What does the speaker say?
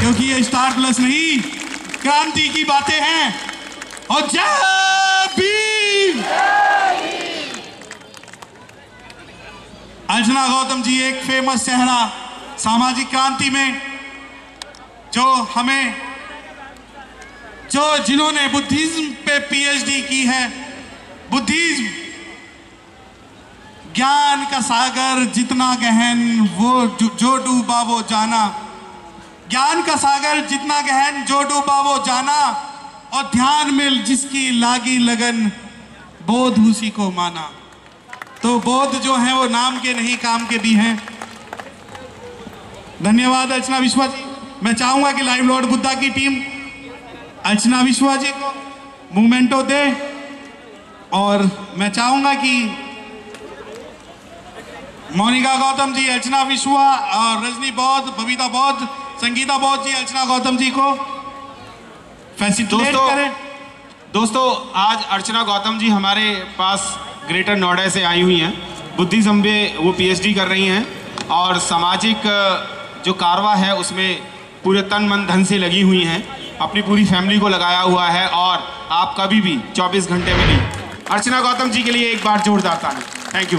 क्योंकि ये star plus नहीं, क्रांति की बातें हैं। और जय भीम! अंजना गौतम जी एक फ़ेमस चेहरा सामाजिक क्रांति में, जो हमें, जो जिन्होंने बुद्धिज्म पे पीएचडी की है, बुद्धिज्म ज्ञान का सागर जितना गहन, वो जो- डूबा वो जाना। ज्ञान का सागर जितना गहन, जो डूबा वो जाना। और ध्यान मिल जिसकी लागी लगन, बोध उसी को माना। तो बोध जो है, वो नाम के नहीं, काम के भी हैं। धन्यवाद अर्चना विश्वा जी। मैं चाहूँगा कि लाइव लॉर्ड बुद्धा की टीम अर्चना विश्वा जी को मूवमेंटो दे। और मैं चाहूँगा कि मोनिका गौतम जी अर्चना विश्वा और रजनी बौद्ध बबीता बौद्ध संगीता बौद्ध जी अर्चना गौतम जी को दोस्तों करें। दोस्तों आज अर्चना गौतम जी हमारे पास ग्रेटर नोएडा से आई हुई हैं। बुद्धिज्म में वो पीएचडी कर रही हैं और सामाजिक जो कारवा है उसमें पूरे तन मन धन से लगी हुई हैं। अपनी पूरी फैमिली को लगाया हुआ है और आप कभी भी 24 घंटे में नहीं। अर्चना गौतम जी के लिए एक बार जोरदार ताली। Thank you.